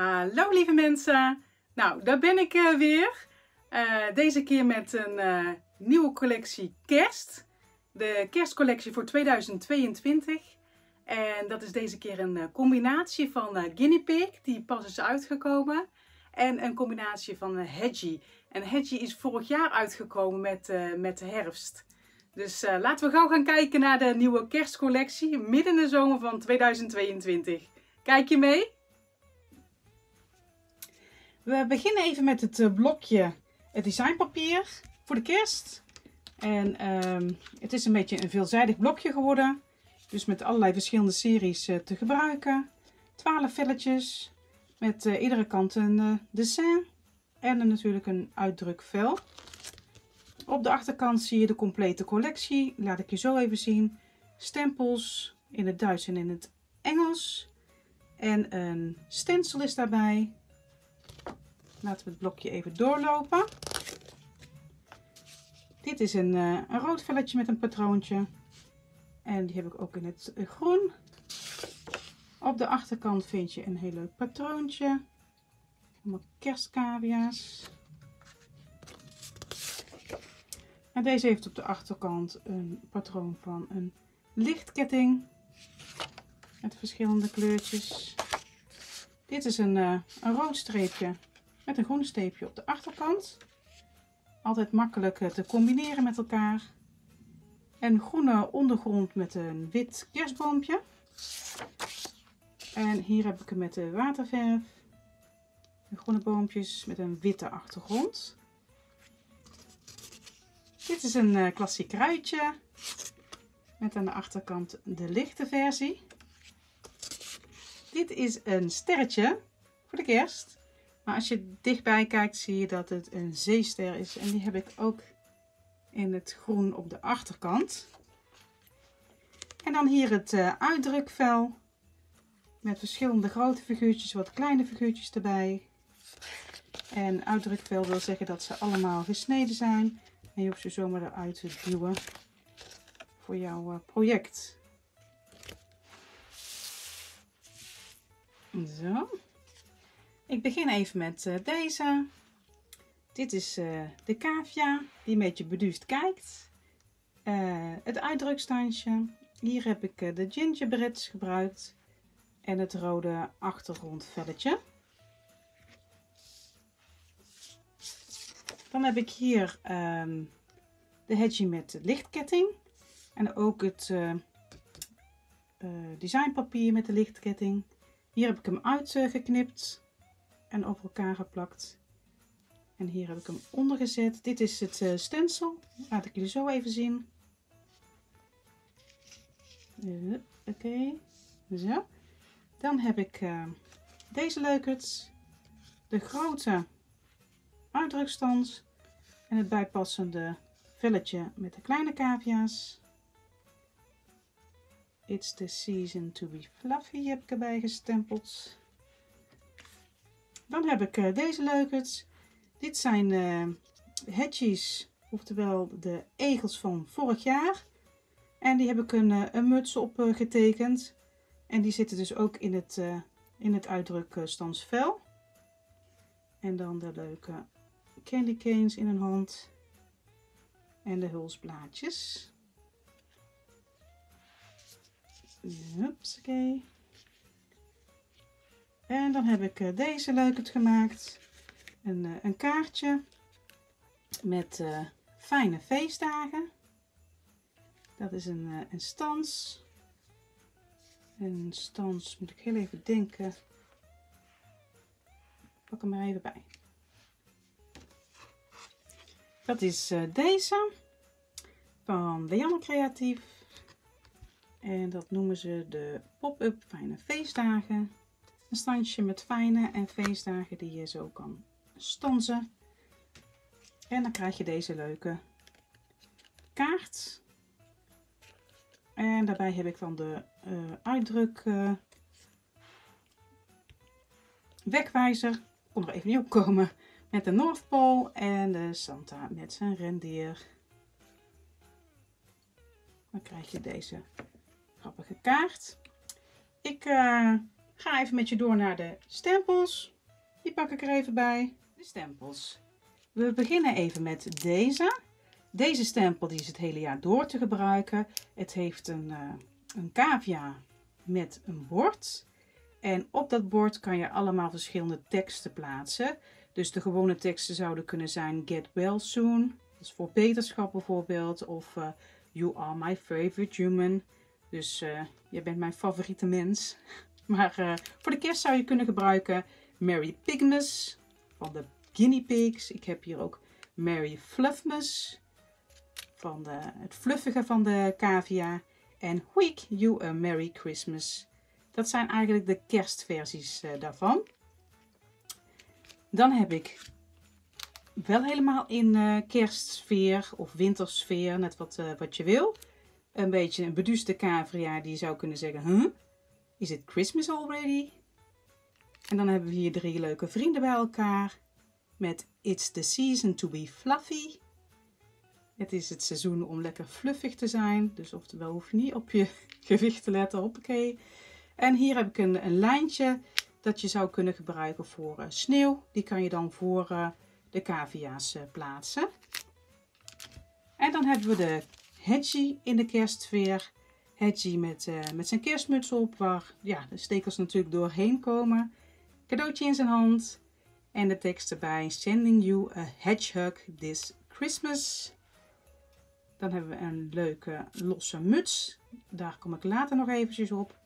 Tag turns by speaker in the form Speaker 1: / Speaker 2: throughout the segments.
Speaker 1: Hallo lieve mensen. Nou, daar ben ik uh, weer. Uh, deze keer met een uh, nieuwe collectie kerst. De kerstcollectie voor 2022. En dat is deze keer een combinatie van Guinea Pig, die pas is uitgekomen. En een combinatie van Hedgie. En Hedgie is vorig jaar uitgekomen met, met de herfst. Dus laten we gauw gaan kijken naar de nieuwe kerstcollectie midden in de zomer van 2022. Kijk je mee? We beginnen even met het eh, blokje het designpapier voor de kerst. En um, het is een beetje een veelzijdig blokje geworden. Dus met allerlei verschillende series uh, te gebruiken. 12 velletjes met uh, iedere kant een uh, dessin. En natuurlijk een uitdrukvel. Op de achterkant zie je de complete collectie. Laat ik je zo even zien. Stempels in het Duits en in het Engels. En een stencil is daarbij. Laten we het blokje even doorlopen. Dit is een, uh, een rood velletje met een patroontje. En die heb ik ook in het groen. Op de achterkant vind je een heel leuk patroontje. Allemaal kerstcavia's. En deze heeft op de achterkant een patroon van een lichtketting. Met verschillende kleurtjes. Dit is een, uh, een rood streepje met een groen steepje op de achterkant. Altijd makkelijk eh, te combineren met elkaar. En groene ondergrond met een wit kerstboompje. En hier heb ik hem met de waterverf. De groene boompjes met een witte achtergrond. Dit is een uh, klassiek ruitje. Met aan de achterkant de lichte versie. Dit is een sterretje voor de kerst. Maar als je dichtbij kijkt zie je dat het een zeester is. En die heb ik ook in het groen op de achterkant. En dan hier het uh, uitdrukvel. Met verschillende grote figuurtjes, wat kleine figuurtjes erbij. En uitdrukvel wil zeggen dat ze allemaal gesneden zijn. En je hoeft ze zomaar eruit te duwen voor jouw uh, project. Zo. Ik begin even met uh, deze. Dit is uh, de cavia die een beetje beduust kijkt. Uh, het uitdrukstandje. Hier heb ik de gingerbreads gebruikt. En het rode achtergrondvelletje. Dan heb ik hier um, de hedgie met lichtketting. En ook het designpapier met de lichtketting. Hier heb ik hem uitgeknipt en over elkaar geplakt. En hier heb ik hem onder gezet. Dit is het uh, stencil. Laat ik jullie zo even zien. Uh, Oké, zo. Dan heb ik uh, deze leukert. De grote uitdrukstand. En het bijpassende velletje met de kleine cavia's. It's the season to be fluffy heb ik erbij gestempeld. Dan heb ik uh, deze leukers. Dit zijn uh, hedges, oftewel de egels van vorig jaar. En die heb ik een, uh, een muts op getekend. En die zitten dus ook in het, in het uitdrukstandsvel. En dan de leuke candy canes in een hand. En de hulsblaadjes. Hupsakee. En dan heb ik uh, deze leuk gemaakt. Een, uh, een kaartje met uh, fijne feestdagen. Dat is een, een stans. Een stans moet ik heel even denken. Pak hem er even bij. Dat is deze van Leanne Creatief. En dat noemen ze de pop-up fijne feestdagen. Een standje met fijne en feestdagen die je zo kan stanzen. En dan krijg je deze leuke kaart. En daarbij heb ik dan de uh, uitdruk uh, wegwijzer. Ik kon er even niet op komen. Met de Noordpool en de Santa met zijn rendier. Dan krijg je deze grappige kaart. Ik uh, ga even met je door naar de stempels. Die pak ik er even bij. De stempels. We beginnen even met deze. Deze stempel die is het hele jaar door te gebruiken. Het heeft een, uh, een cavia met een bord. En op dat bord kan je allemaal verschillende teksten plaatsen. Dus de gewone teksten zouden kunnen zijn Get well soon. Dat is voor beterschap bijvoorbeeld. Of uh, You are my favorite human. Dus uh, je bent mijn favoriete mens. Maar uh, voor de kerst zou je kunnen gebruiken Merry Pigmas van de Guinea Pigs. Ik heb hier ook Merry Fluffmas van de, het fluffige van de cavia. En Week You a Merry Christmas. Dat zijn eigenlijk de kerstversies uh, daarvan. Dan heb ik wel helemaal in uh, kerstsfeer of wintersfeer, net wat, wat je wil. Een beetje een beduuste cavia die zou kunnen zeggen, huh? Is it Christmas already? En dan hebben we hier drie leuke vrienden bij elkaar. Met It's the season to be fluffy. Het is het seizoen om lekker fluffig te zijn. Dus oftewel hoef je niet op je gewicht te letten. Hoppakee. En hier heb ik een, een lijntje dat je zou kunnen gebruiken voor uh, sneeuw. Die kan je dan voor uh, de cavia's uh, plaatsen. En dan hebben we de Hedgie in de kerstsfeer. Hedgie met, met zijn kerstmuts op, waar ja, de stekels natuurlijk doorheen komen. Cadeautje in zijn hand. En de tekst erbij. Sending you a hedgehog this Christmas. Dan hebben we een leuke losse muts. Daar kom ik later nog eventjes op.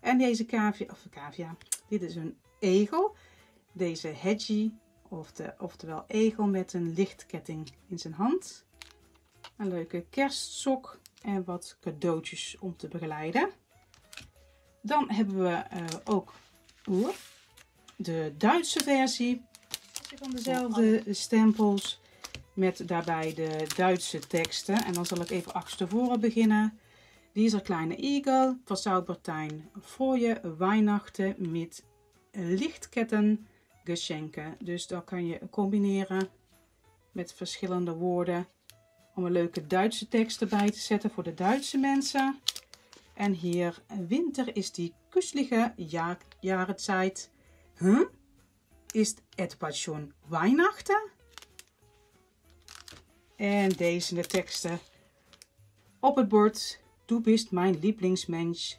Speaker 1: En deze cavia, of cavia, dit is een egel. Deze hedgie, of de, oftewel egel met een lichtketting in zijn hand. Een leuke kerstsok en wat cadeautjes om te begeleiden. Dan hebben we uh, ook de Duitse versie van dezelfde stempels met daarbij de Duitse teksten. En dan zal ik even achterstevoren beginnen. Dieser kleine Igel verzaubert voor je Weihnachten met lichtketten geschenken. Dus dat kan je combineren met verschillende woorden om een leuke Duitse tekst erbij te zetten voor de Duitse mensen. En hier, winter is die kusslige ja Jahreszeit. Huh? Is etwas schon Weihnachten? En deze de teksten op het bord. Du bist mein Lieblingsmensch.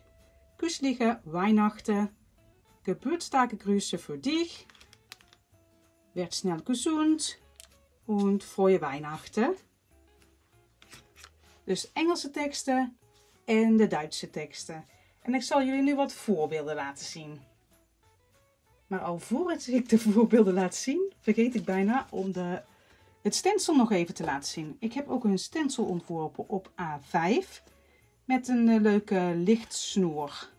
Speaker 1: Kusslige Weihnachten. Geburtstagegrüße für dich. Werd snel gesund. Und frohe Weihnachten. Dus Engelse teksten en de Duitse teksten. En ik zal jullie nu wat voorbeelden laten zien. Maar alvorens ik de voorbeelden laat zien, vergeet ik bijna om de, het stencil nog even te laten zien. Ik heb ook een stencil ontworpen op A5 met een uh, leuke lichtsnoer.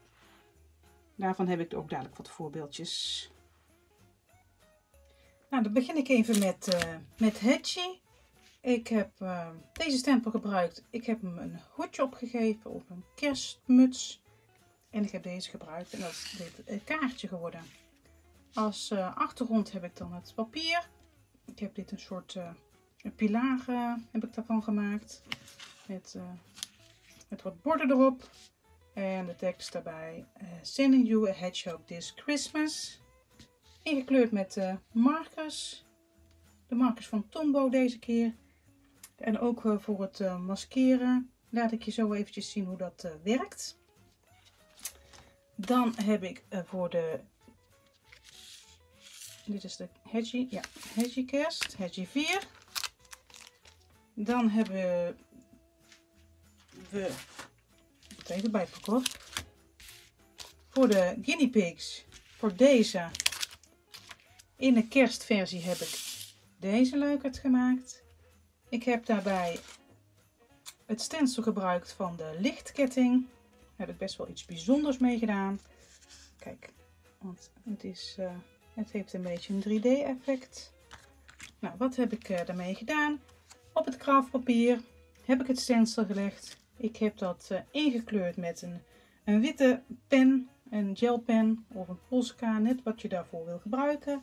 Speaker 1: Daarvan heb ik ook dadelijk wat voorbeeldjes. Nou, dan begin ik even met, uh, met Hedgie. Ik heb uh, deze stempel gebruikt. Ik heb hem een hoedje opgegeven op een kerstmuts. En ik heb deze gebruikt en dat is dit een kaartje geworden. Als uh, achtergrond heb ik dan het papier. Ik heb dit een soort uh, pilaar heb ik daarvan gemaakt. Met, met wat borden erop. En de tekst daarbij. Sending you a hedgehog this Christmas. Ingekleurd met markers. De markers van Tombow deze keer. En ook voor het maskeren laat ik je zo eventjes zien hoe dat werkt. Dan heb ik voor de dit is de Hedgie, ja, Hedgie kerst, Hedgie 4. Dan hebben we, het even hoor. Voor de guinea pigs, voor deze, in de kerstversie heb ik deze leukert gemaakt. Ik heb daarbij het stencil gebruikt van de lichtketting. Daar heb ik best wel iets bijzonders mee gedaan. Kijk, want het is... Uh, het heeft een beetje een 3D effect. Nou, wat heb ik uh, daarmee gedaan? Op het kraftpapier heb ik het stencil gelegd. Ik heb dat uh, ingekleurd met een, een witte pen, een gelpen of een Polska, net wat je daarvoor wil gebruiken.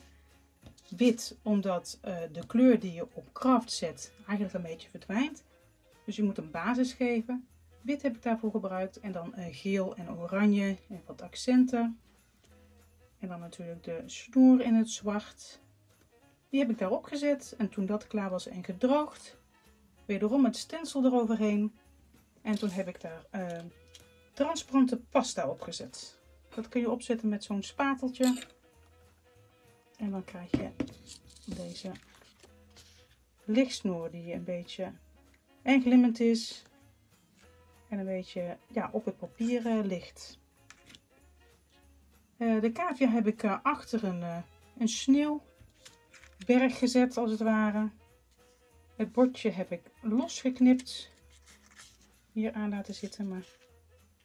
Speaker 1: Wit, omdat uh, de kleur die je op kraft zet eigenlijk een beetje verdwijnt. Dus je moet een basis geven. Wit heb ik daarvoor gebruikt en dan geel en oranje en wat accenten. En dan natuurlijk de snoer in het zwart. Die heb ik daarop gezet. En toen dat klaar was en gedroogd, wederom het stencil eroverheen. En toen heb ik daar uh, transparante pasta op gezet. Dat kun je opzetten met zo'n spateltje. En dan krijg je deze lichtsnoer die een beetje en glimmend is. En een beetje ja, op het papier uh, ligt. Uh, de cavia heb ik uh, achter een, een sneeuwberg gezet als het ware. Het bordje heb ik losgeknipt. Hier aan laten zitten, maar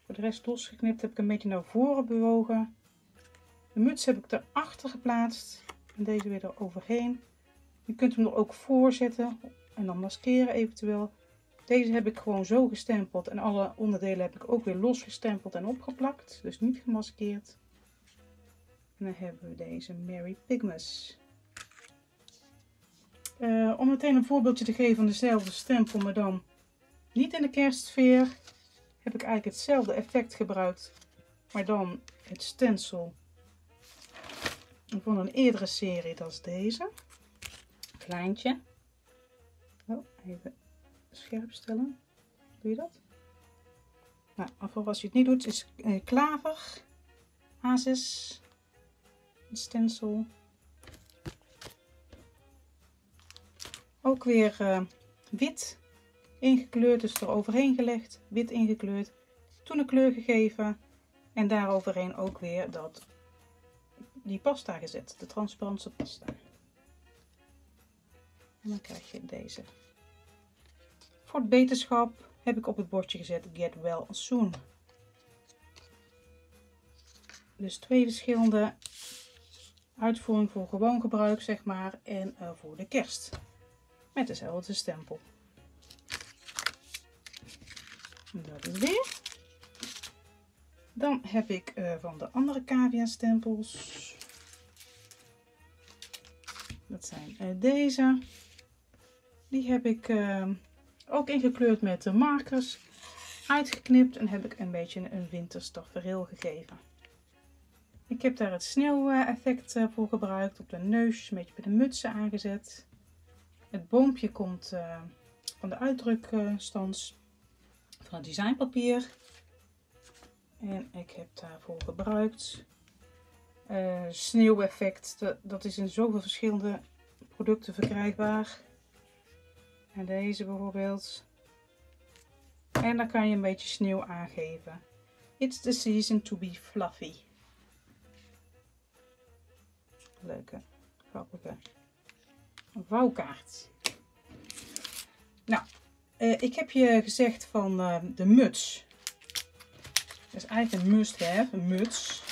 Speaker 1: voor de rest losgeknipt heb ik een beetje naar voren bewogen. De muts heb ik erachter geplaatst. En deze weer er overheen. Je kunt hem er ook voor zetten en dan maskeren eventueel. Deze heb ik gewoon zo gestempeld en alle onderdelen heb ik ook weer los gestempeld en opgeplakt. Dus niet gemaskeerd. En dan hebben we deze Mary Pigmas. Uh, om meteen een voorbeeldje te geven van dezelfde stempel, maar dan niet in de kerstsfeer, heb ik eigenlijk hetzelfde effect gebruikt, maar dan het stencil van een eerdere serie, dat is deze. Kleintje. Oh, even scherp stellen. Doe je dat? Nou, of als je het niet doet, is eh, klaver, hazes, stencil. Ook weer uh, wit ingekleurd, dus er overheen gelegd, wit ingekleurd. Toen een kleur gegeven en daaroverheen ook weer dat, die pasta gezet, de transparante pasta. En dan krijg je deze. Voor het beterschap heb ik op het bordje gezet Get Well Soon. Dus twee verschillende uitvoeringen voor gewoon gebruik, zeg maar, en uh, voor de kerst. Met dezelfde stempel. Dat is weer. Dan heb ik uh, van de andere cavia stempels. Dat zijn uh, deze. Die heb ik uh, ook ingekleurd met de markers. Uitgeknipt en heb ik een beetje een winterstafereel gegeven. Ik heb daar het sneeuweffect voor gebruikt. Op de neus, een beetje bij de mutsen aangezet. Het boompje komt van de uitdrukstans van het designpapier. En ik heb daarvoor gebruikt uh, sneeuweffect. Dat, dat is in zoveel verschillende producten verkrijgbaar. En deze bijvoorbeeld. En dan kan je een beetje sneeuw aangeven. It's the season to be fluffy. Leuke, grappige vouwkaart. Nou, uh, ik heb je gezegd van uh, de muts. Is eigenlijk een must-have, een muts.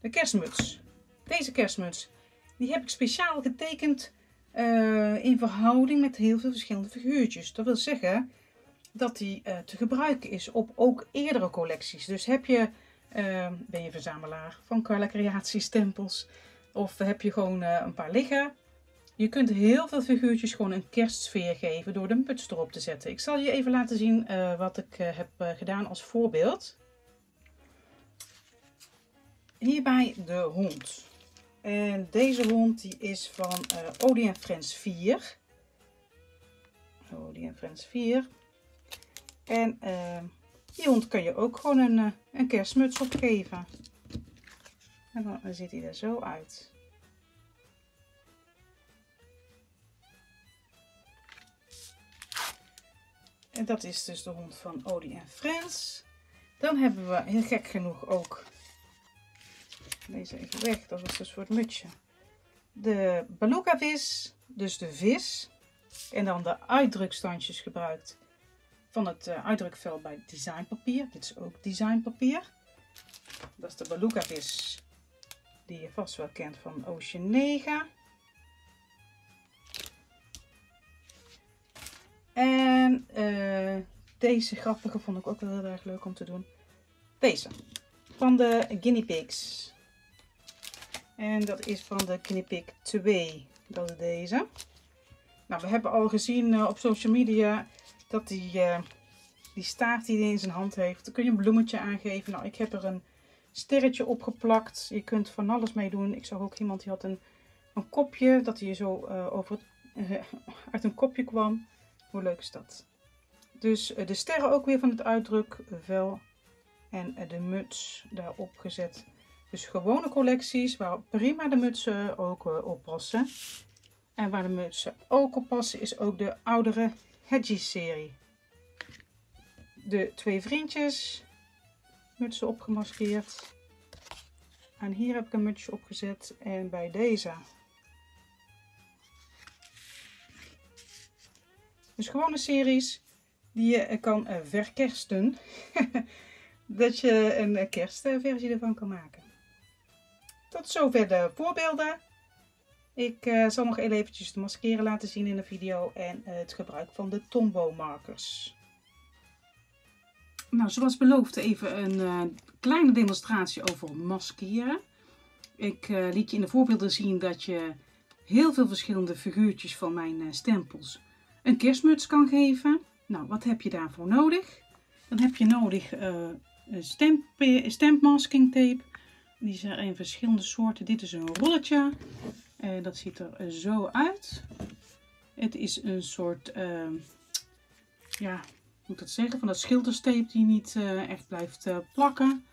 Speaker 1: De kerstmuts. Deze kerstmuts. Die heb ik speciaal getekend uh, in verhouding met heel veel verschillende figuurtjes. Dat wil zeggen dat die te gebruiken is op ook eerdere collecties. Dus heb je, ben je verzamelaar van Carla Creatiestempels of heb je gewoon een paar liggen je kunt heel veel figuurtjes gewoon een kerstsfeer geven door de muts erop te zetten. Ik zal je even laten zien wat ik heb gedaan als voorbeeld. Hierbij de hond. En deze hond die is van Odie Friends 4. Odie Friends 4. En die hond kan je ook gewoon een, een kerstmuts op geven. En dan ziet hij er zo uit. En dat is dus de hond van Odie en Friends. Dan hebben we, heel gek genoeg ook, deze even weg, dat is dus voor het mutsje. De beluga vis, dus de vis. En dan de uitdrukstandjes gebruikt van het uh, uitdrukvel bij designpapier. Dit is ook designpapier. Dat is de beluga vis, die je vast wel kent van Ocean 9. En uh, deze grappige vond ik ook wel heel erg leuk om te doen. Deze. Van de Guinea Pigs. En dat is van de Pig 2. Dat is deze. Nou, we hebben al gezien uh, op social media dat die, uh, die staart die hij in zijn hand heeft. Daar kun je een bloemetje aangeven. Nou, ik heb er een sterretje opgeplakt. Je kunt van alles mee doen. Ik zag ook iemand die had een, een kopje, dat hij zo uh, over uit een kopje kwam. Hoe leuk is dat? Dus de sterren ook weer van het uitdrukvel en de muts daarop gezet. Dus gewone collecties waar prima de mutsen ook op passen. En waar de mutsen ook op passen is ook de oudere Hedgie serie. De twee vriendjes, mutsen opgemaskeerd. En hier heb ik een mutsje opgezet en bij deze. Dus gewone series die je kan eh, verkersten. dat je een kerstversie ervan kan maken. Tot zover de voorbeelden. Ik uh, zal nog eventjes de maskeren laten zien in de video en uh, het gebruik van de Tombow markers. Nou, zoals beloofd even een uh, kleine demonstratie over maskeren. Ik liet je in de voorbeelden zien dat je heel veel verschillende figuurtjes van mijn stempels een kerstmuts kan geven. Nou, wat heb je daarvoor nodig? Dan heb je nodig stamp, stampmasking tape. Die zijn in verschillende soorten. Dit is een rolletje. En dat ziet er zo uit. Het is een soort, uh, ja, moet dat zeggen, van dat schilderstape die niet uh, echt blijft plakken.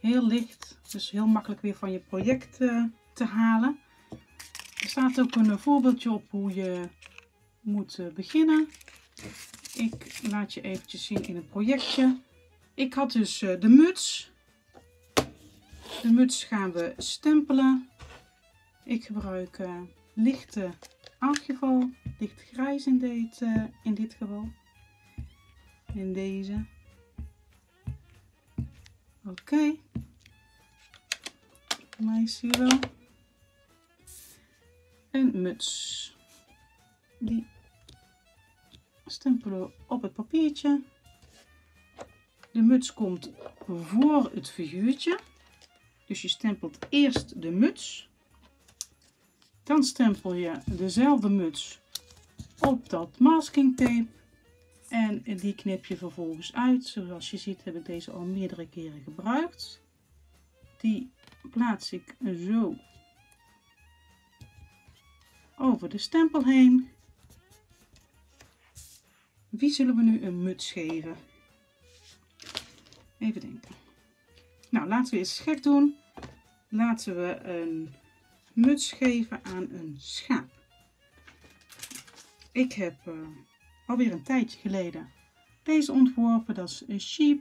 Speaker 1: Heel licht, dus heel makkelijk weer van je project te halen. Er staat ook een voorbeeldje op hoe je moet beginnen. Ik laat je eventjes zien in het projectje. Ik had dus de muts. De muts gaan we stempelen. Ik gebruik uh, lichte archival, licht grijs in dit, uh, in dit geval. In deze. Oké. Okay. Maar wel. Een muts. Die stempelen we op het papiertje. De muts komt voor het figuurtje. Dus je stempelt eerst de muts. Dan stempel je dezelfde muts op dat masking tape. En die knip je vervolgens uit. Zoals je ziet heb ik deze al meerdere keren gebruikt. Die plaats ik zo over de stempel heen. Wie zullen we nu een muts geven? Even denken. Nou, laten we eens gek doen. Laten we een muts geven aan een schaap. Ik heb uh, alweer een tijdje geleden deze ontworpen. Dat is een sheep,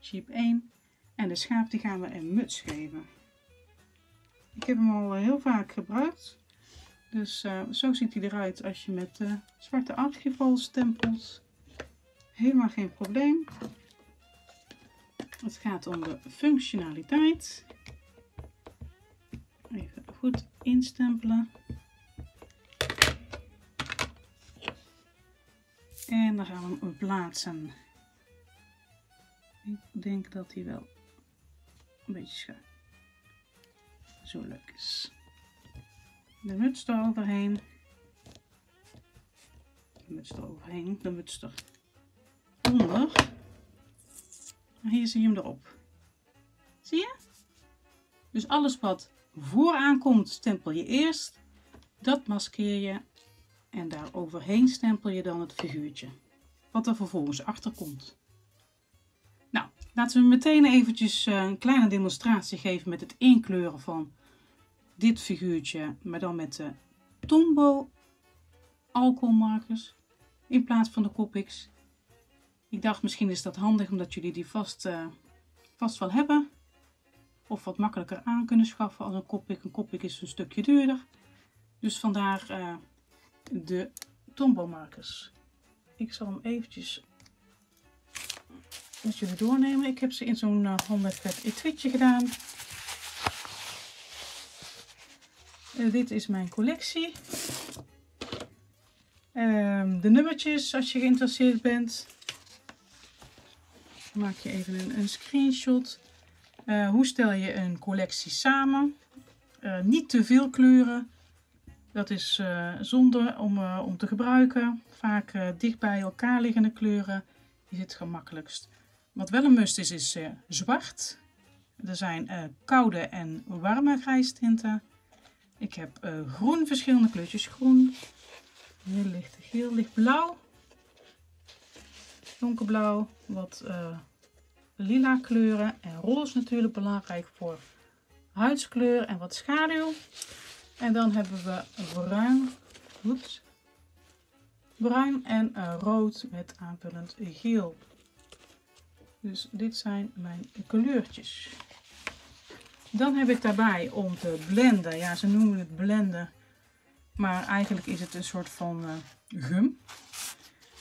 Speaker 1: sheep 1. En de schaap die gaan we een muts geven. Ik heb hem al heel vaak gebruikt. Dus uh, zo ziet hij eruit als je met uh, zwarte archival stempelt. Helemaal geen probleem. Het gaat om de functionaliteit. Goed instempelen. En dan gaan we hem plaatsen. Ik denk dat hij wel een beetje schuin zo leuk is. De muts eroverheen. De muts eroverheen. De muts eronder. Hier zie je hem erop. Zie je? Dus alles wat vooraan komt, stempel je eerst. Dat maskeer je. En daar overheen stempel je dan het figuurtje. Wat er vervolgens achter komt. Nou, laten we meteen eventjes eh, een kleine demonstratie geven met het inkleuren van dit figuurtje. Maar dan met de Tombow alcoholmarkers in plaats van de Copics. Ik dacht misschien is dat handig omdat jullie die vast, uh, vast wel hebben. Of wat makkelijker aan kunnen schaffen als een koppik. Een koppik is een stukje duurder. Dus vandaar uh, de tombow-markers. Ik zal hem eventjes met jullie doornemen. Ik heb ze in zo'n uh, handig etuitje gedaan. Uh, dit is mijn collectie. Uh, de nummertjes als je geïnteresseerd bent. Dan maak je even een, een screenshot. Uh, hoe stel je een collectie samen? Uh, niet te veel kleuren. Dat is uh, zonde om, om te gebruiken. Vaak dicht bij elkaar liggende kleuren is het gemakkelijkst. Wat wel een must is, is zwart. Er zijn koude en warme grijstinten. Ik heb groen, verschillende kleurtjes groen. Heel licht geel, licht blauw. Donkerblauw, wat lila kleuren. En roze natuurlijk belangrijk voor huidskleur en wat schaduw. En dan hebben we bruin, bruin en uh, rood met aanvullend geel. Dus dit zijn mijn kleurtjes. Dan heb ik daarbij om te blenden, ja ze noemen het blenden, maar eigenlijk is het een soort van uh, gum.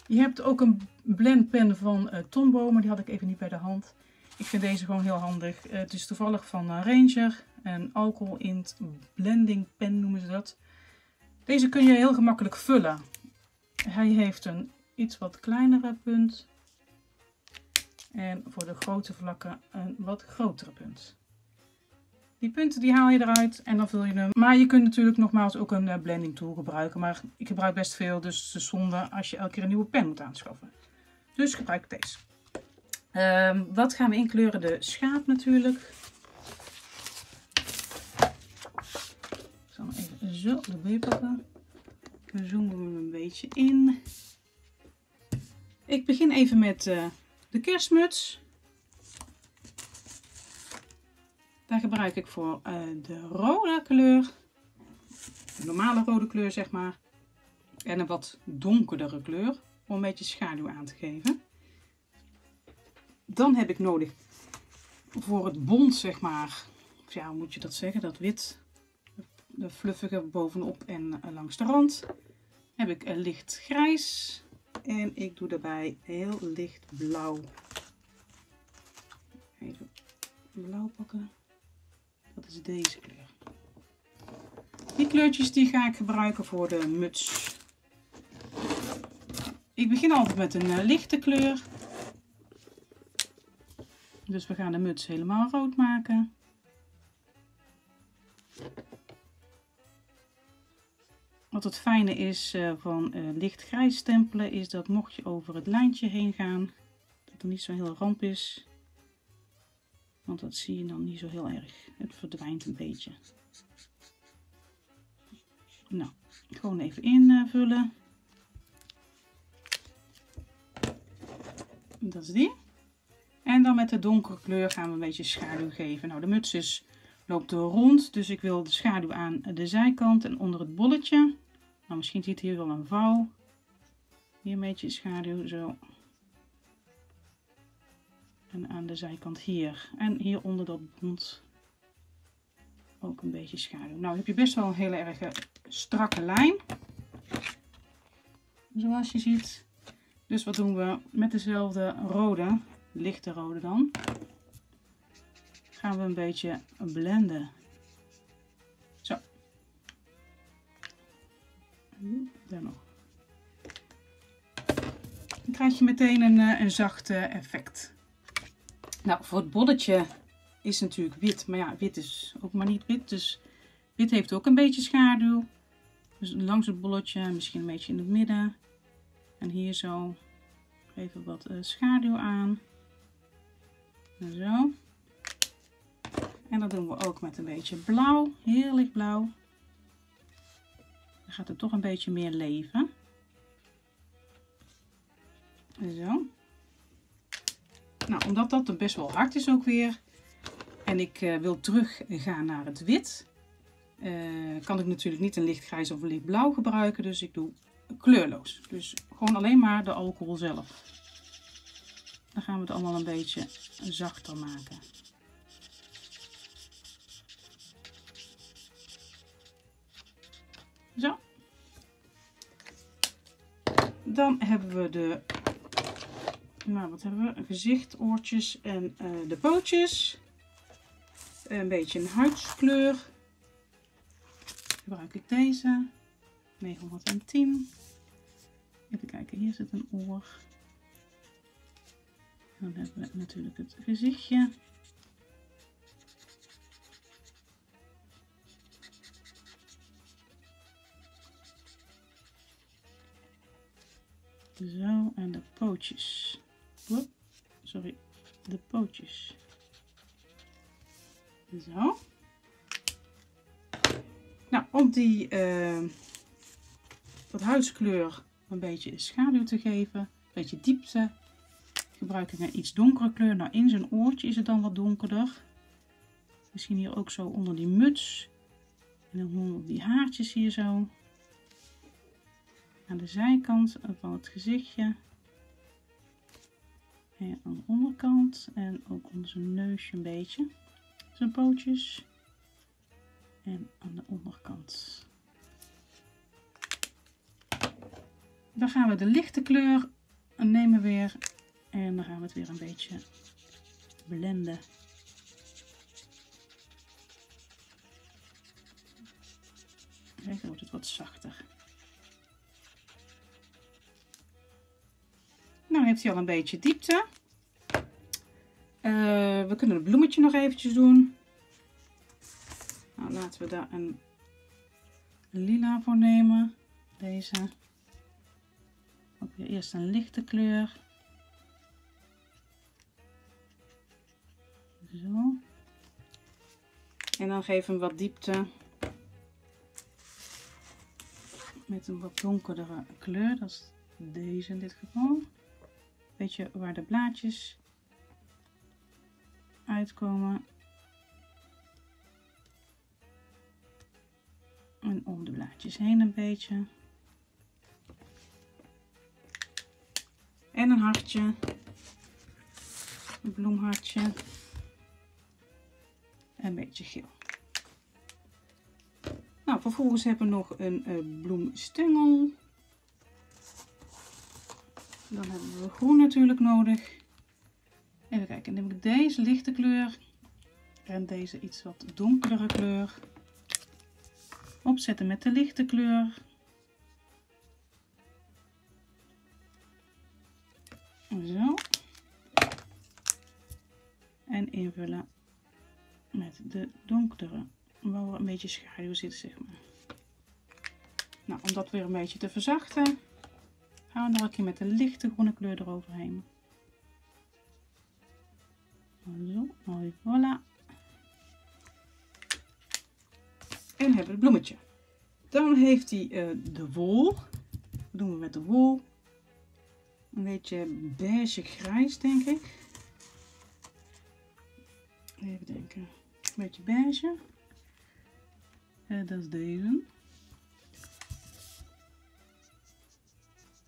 Speaker 1: Je hebt ook een blendpen van uh, Tombow, maar die had ik even niet bij de hand. Ik vind deze gewoon heel handig. Uh, het is toevallig van Ranger, een alcohol int blending pen noemen ze dat. Deze kun je heel gemakkelijk vullen. Hij heeft een iets wat kleinere punt. En voor de grote vlakken een wat grotere punt. Die punten die haal je eruit en dan vul je hem. Maar je kunt natuurlijk nogmaals ook een eh, blending tool gebruiken. Maar ik gebruik best veel, dus is zonde als je elke keer een nieuwe pen moet aanschaffen. Dus gebruik ik deze. Um, wat gaan we inkleuren? De schaap natuurlijk. Ik zal hem even zo erbij pakken. We zoomen hem een beetje in. Ik begin even met uh, de kerstmuts. Daar gebruik ik voor uh, de rode kleur. De normale rode kleur zeg maar. En een wat donkerdere kleur. Om een beetje schaduw aan te geven. Dan heb ik nodig voor het bont zeg maar. Ja, hoe moet je dat zeggen? Dat wit. De fluffige bovenop en uh, langs de rand. Heb ik een licht grijs. En ik doe daarbij heel licht blauw. Even blauw pakken. Dat is deze kleur. Die kleurtjes die ga ik gebruiken voor de muts. Ik begin altijd met een uh, lichte kleur. Dus we gaan de muts helemaal rood maken. Wat het fijne is uh, van uh, licht grijs stempelen is dat mocht je over het lijntje heen gaan, dat er niet zo heel ramp is. Want dat zie je dan niet zo heel erg. Het verdwijnt een beetje. Nou, gewoon even invullen. Dat is die. En dan met de donkere kleur gaan we een beetje schaduw geven. Nou, de muts is, loopt er rond, dus ik wil de schaduw aan de zijkant en onder het bolletje. Nou, misschien ziet hier wel een vouw. Hier een beetje schaduw, zo. En aan de zijkant hier. En hier onder dat bont ook een beetje schaduw. Nou heb je best wel een hele erg strakke lijn. Zoals je ziet. Dus wat doen we met dezelfde rode, lichte rode dan. Gaan we een beetje blenden. Zo. Daar nog. Dan krijg je meteen een, eh, een zacht effect. Nou, voor het bolletje is natuurlijk wit. Maar ja, wit is ook maar niet wit. Dus wit heeft ook een beetje schaduw. Dus langs het bolletje, misschien een beetje in het midden. En hier zo even wat uh, schaduw aan. En zo. En dat doen we ook met een beetje blauw. Heel licht blauw. Dan gaat het toch een beetje meer leven. Zo. Nou, omdat dat best wel hard is ook weer. En ik uh, wil terug gaan naar het wit. Uh, kan ik natuurlijk niet een lichtgrijs of een lichtblauw gebruiken. Dus ik doe kleurloos. Dus gewoon alleen maar de alcohol zelf. Dan gaan we het allemaal een beetje zachter maken. Zo. Dan hebben we de nou, wat hebben we? Gezicht, oortjes en uh, de pootjes. Een beetje een huidskleur. Gebruik ik deze. 910. Even kijken, hier zit een oor. Dan hebben we natuurlijk het gezichtje. Zo, en de pootjes sorry, de pootjes. Zo. Nou, om die uh, dat huidskleur een beetje schaduw te geven, een beetje diepte, gebruik ik een iets donkere kleur. Nou, in zijn oortje is het dan wat donkerder. Misschien hier ook zo onder die muts. En dan onder die haartjes hier zo. Aan de zijkant van het gezichtje. En aan de onderkant. En ook zijn neusje een beetje. Zijn pootjes. En aan de onderkant. Dan gaan we de lichte kleur nemen weer. En dan gaan we het weer een beetje blenden. Kijk, dan wordt het wat zachter. Nou heeft hij al een beetje diepte. Uh, we kunnen het bloemetje nog eventjes doen. Nou, laten we daar een lila voor nemen. Deze. Ook eerst een lichte kleur. Zo. En dan geven we wat diepte. Met een wat donkerdere kleur. Dat is deze in dit geval. Waar de blaadjes uitkomen. En om de blaadjes heen een beetje. En een hartje. Een bloemhartje. Een beetje geel. Nou, vervolgens hebben we nog een uh, bloemstengel. Dan hebben we groen natuurlijk nodig. Even kijken, dan neem ik deze lichte kleur en deze iets wat donkere kleur. Opzetten met de lichte kleur. Zo. En invullen met de donkere, waar een beetje schaduw zit, zeg maar. Nou, om dat weer een beetje te verzachten, gaan we nog een keer met de lichte groene kleur eroverheen. Zo, mooi, voilà. En hebben we het bloemetje. Dan heeft hij uh, de wol. Wat doen we met de wol? Een beetje beige grijs, denk ik. Even denken. Een beetje beige. En eh, dat is deze.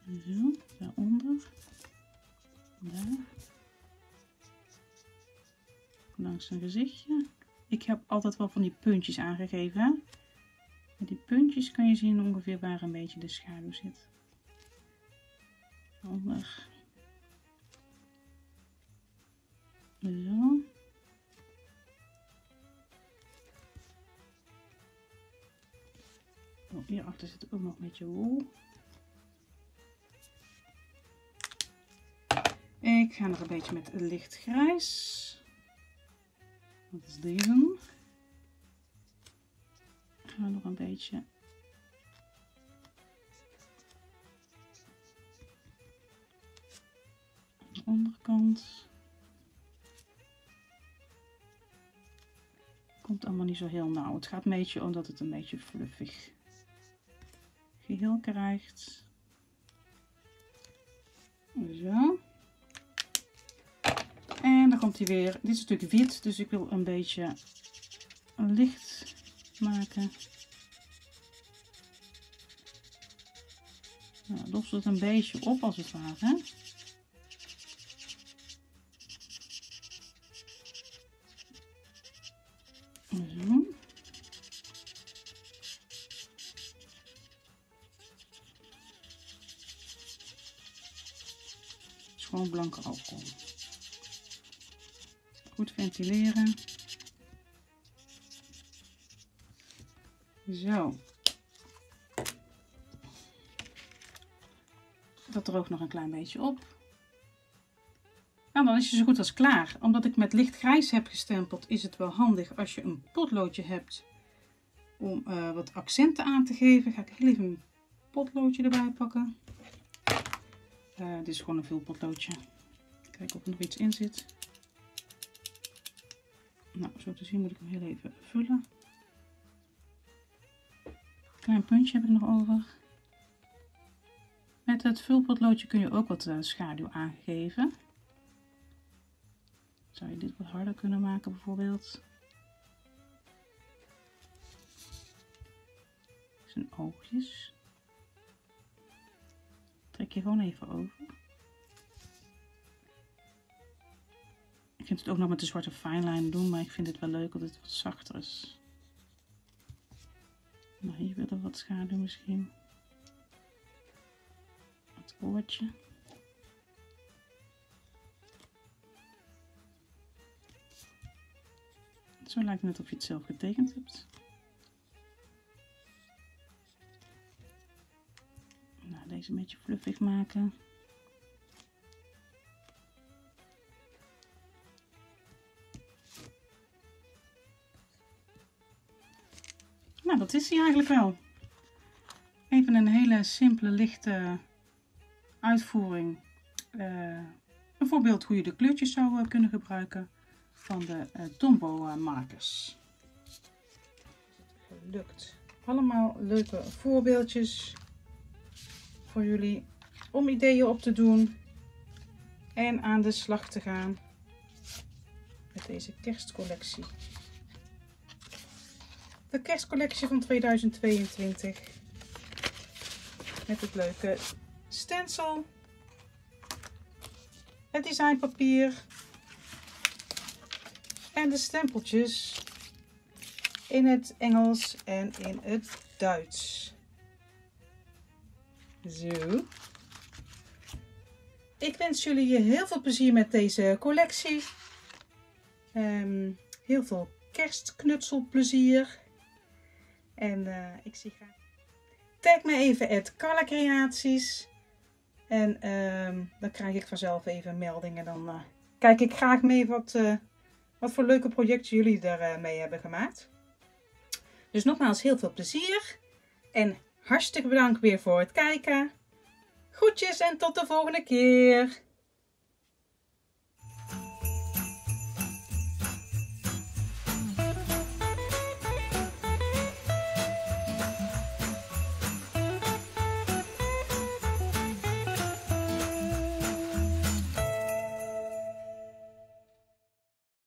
Speaker 1: Zo, daaronder. Daar. Langs zijn gezichtje. Ik heb altijd wel van die puntjes aangegeven. Met die puntjes kan je zien ongeveer waar een beetje de schaduw zit. Onder. Zo. Oh, hierachter zit ook nog een beetje wol. Ik ga nog een beetje met licht grijs. Dat is deze. Gaan we nog een beetje de onderkant. Komt allemaal niet zo heel nauw. Het gaat een beetje omdat het een beetje fluffig geheel krijgt. Zo. Dan komt hij weer. Dit is natuurlijk wit, dus ik wil een beetje licht maken. Nou, het een beetje op als het ware. Zo. Schoon blanke alcohol ventileren. Zo. Dat droogt nog een klein beetje op. Nou, dan is je zo goed als klaar. Omdat ik met licht grijs heb gestempeld, is het wel handig als je een potloodje hebt om uh, wat accenten aan te geven. Ga ik heel even een potloodje erbij pakken. Uh, dit is gewoon een vulpotloodje. Kijken of er nog iets in zit. Nou, zo te zien moet ik hem heel even vullen. Klein puntje heb ik nog over. Met het vulpotloodje kun je ook wat uh, schaduw aangeven. Zou je dit wat harder kunnen maken bijvoorbeeld. Zijn oogjes. Trek je gewoon even over. Ik vind het ook nog met de zwarte fine doen, maar ik vind het wel leuk dat het wat zachter is. Nou, hier weer wat schaduw misschien. Het oortje. Zo lijkt het net of je het zelf getekend hebt. Nou, deze een beetje fluffig maken. Dat is hij eigenlijk wel. Even een hele simpele, lichte uitvoering. Uh, een voorbeeld hoe je de kleurtjes zou uh, kunnen gebruiken van de uh, Tombow markers. Gelukt. Allemaal leuke voorbeeldjes voor jullie om ideeën op te doen en aan de slag te gaan met deze kerstcollectie de kerstcollectie van 2022. Met het leuke stencil. Het designpapier. En de stempeltjes in het Engels en in het Duits. Zo. Ik wens jullie heel veel plezier met deze collectie. Um, heel veel kerstknutselplezier. En uh, ik zie graag. Tag me even at Carla Creaties. En um, dan krijg ik vanzelf even meldingen. Dan uh, kijk ik graag mee wat, uh, wat voor leuke projecten jullie daarmee mee hebben gemaakt. Dus nogmaals heel veel plezier. En hartstikke bedankt weer voor het kijken. Groetjes en tot de volgende keer.